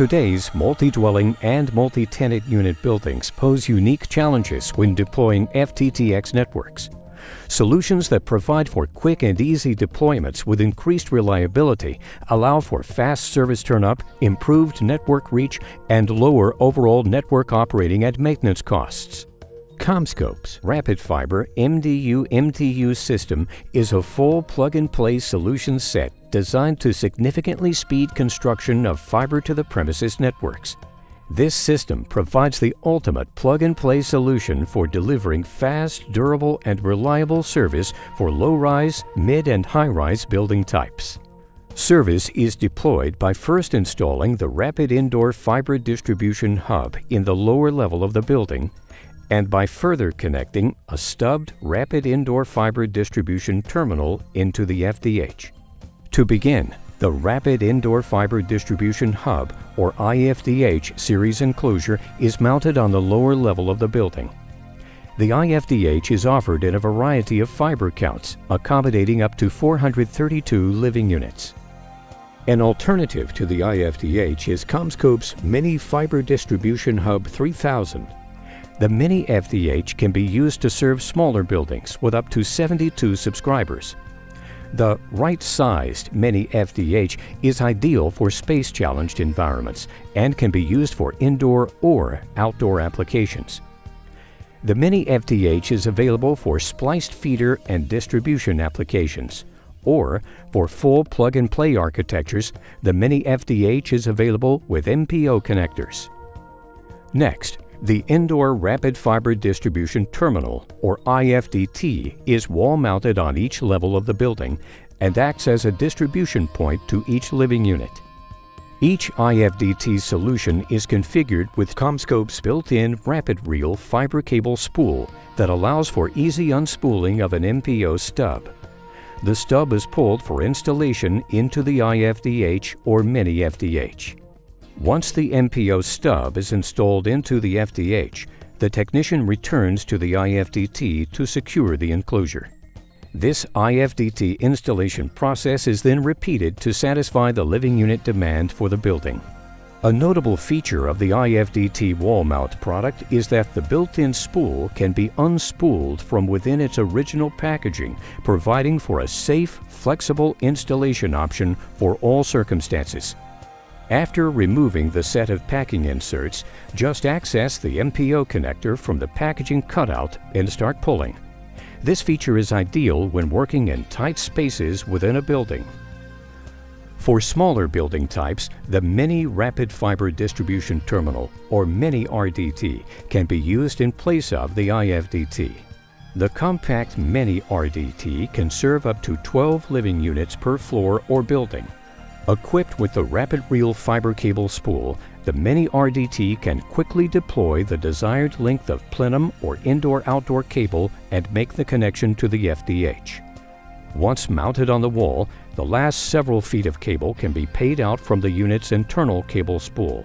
Today's multi-dwelling and multi-tenant unit buildings pose unique challenges when deploying FTTX networks. Solutions that provide for quick and easy deployments with increased reliability allow for fast service turnup, improved network reach, and lower overall network operating and maintenance costs. CommScope's Rapid Fiber MDU MTU system is a full plug-and-play solution set designed to significantly speed construction of fiber to the premises networks. This system provides the ultimate plug-and-play solution for delivering fast, durable, and reliable service for low-rise, mid, and high-rise building types. Service is deployed by first installing the Rapid Indoor Fiber Distribution Hub in the lower level of the building and by further connecting a stubbed Rapid Indoor Fiber Distribution Terminal into the FDH. To begin, the Rapid Indoor Fiber Distribution Hub, or IFDH series enclosure, is mounted on the lower level of the building. The IFDH is offered in a variety of fiber counts, accommodating up to 432 living units. An alternative to the IFDH is CommScope's Mini Fiber Distribution Hub 3000. The Mini FDH can be used to serve smaller buildings with up to 72 subscribers. The right-sized Mini FDH is ideal for space-challenged environments and can be used for indoor or outdoor applications. The Mini FDH is available for spliced feeder and distribution applications. Or, for full plug-and-play architectures, the Mini FDH is available with MPO connectors. Next, the Indoor Rapid Fiber Distribution Terminal, or IFDT, is wall-mounted on each level of the building and acts as a distribution point to each living unit. Each IFDT solution is configured with CommScope's built-in Rapid Reel fiber cable spool that allows for easy unspooling of an MPO stub. The stub is pulled for installation into the IFDH or Mini FDH. Once the MPO stub is installed into the FDH, the technician returns to the IFDT to secure the enclosure. This IFDT installation process is then repeated to satisfy the living unit demand for the building. A notable feature of the IFDT wall mount product is that the built-in spool can be unspooled from within its original packaging, providing for a safe, flexible installation option for all circumstances. After removing the set of packing inserts, just access the MPO connector from the packaging cutout and start pulling. This feature is ideal when working in tight spaces within a building. For smaller building types, the Mini Rapid Fiber Distribution Terminal, or Mini RDT, can be used in place of the IFDT. The compact Mini RDT can serve up to 12 living units per floor or building. Equipped with the Rapid Reel fiber cable spool, the Mini RDT can quickly deploy the desired length of plenum or indoor-outdoor cable and make the connection to the FDH. Once mounted on the wall, the last several feet of cable can be paid out from the unit's internal cable spool.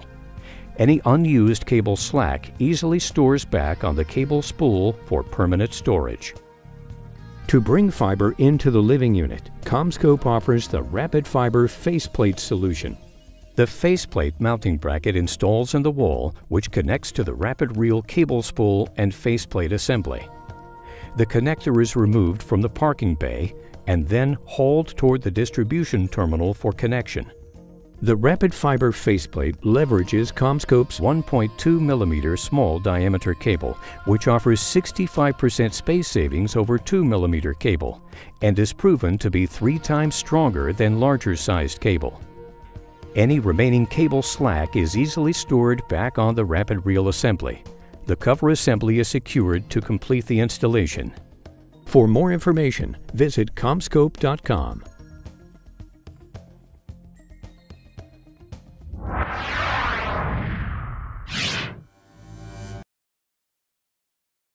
Any unused cable slack easily stores back on the cable spool for permanent storage. To bring fiber into the living unit, CommScope offers the Rapid Fiber Faceplate solution. The faceplate mounting bracket installs in the wall, which connects to the Rapid Reel cable spool and faceplate assembly. The connector is removed from the parking bay and then hauled toward the distribution terminal for connection. The Rapid Fiber faceplate leverages CommScope's 1.2 mm small diameter cable, which offers 65% space savings over 2 mm cable, and is proven to be three times stronger than larger sized cable. Any remaining cable slack is easily stored back on the Rapid Reel assembly. The cover assembly is secured to complete the installation. For more information, visit CommScope.com.